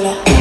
Yeah.